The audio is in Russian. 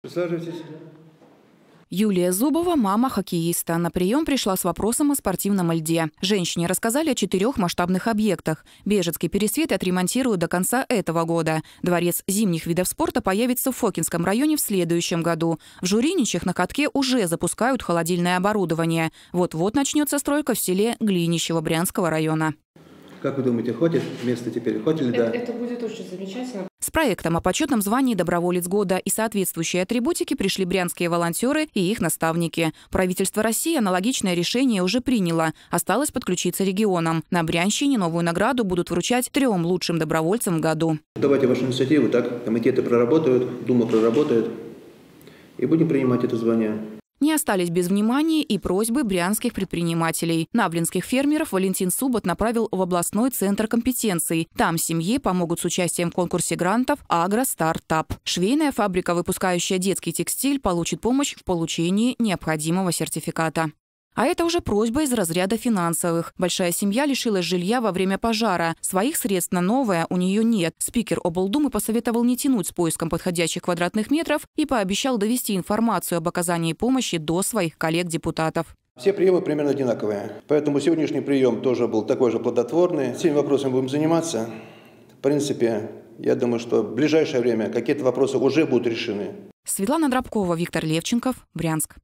Присаживайтесь. Юлия Зубова – мама хоккеиста. На прием пришла с вопросом о спортивном льде. Женщине рассказали о четырех масштабных объектах. Бежецкий пересвет отремонтируют до конца этого года. Дворец зимних видов спорта появится в Фокинском районе в следующем году. В Журиничах на катке уже запускают холодильное оборудование. Вот-вот начнется стройка в селе Глинищево Брянского района. Как вы думаете, хватит места теперь? Хватит ли, да? Это, это будет очень замечательно. С проектом о почетном звании «Доброволец года» и соответствующей атрибутики пришли брянские волонтеры и их наставники. Правительство России аналогичное решение уже приняло. Осталось подключиться регионам. На Брянщине новую награду будут вручать трем лучшим добровольцам в году. Давайте вашу инициативу, так, комитеты проработают, Дума проработает, и будем принимать это звание. Не остались без внимания и просьбы брянских предпринимателей. Навлинских фермеров Валентин Субот направил в областной центр компетенций. Там семье помогут с участием в конкурсе грантов «Агро Стартап». Швейная фабрика, выпускающая детский текстиль, получит помощь в получении необходимого сертификата. А это уже просьба из разряда финансовых. Большая семья лишилась жилья во время пожара. Своих средств на новое у нее нет. Спикер облдумы посоветовал не тянуть с поиском подходящих квадратных метров и пообещал довести информацию об оказании помощи до своих коллег-депутатов. Все приемы примерно одинаковые, поэтому сегодняшний прием тоже был такой же плодотворный. Этими вопросами будем заниматься. В принципе, я думаю, что в ближайшее время какие-то вопросы уже будут решены. Светлана Дробкова, Виктор Левченков, Брянск.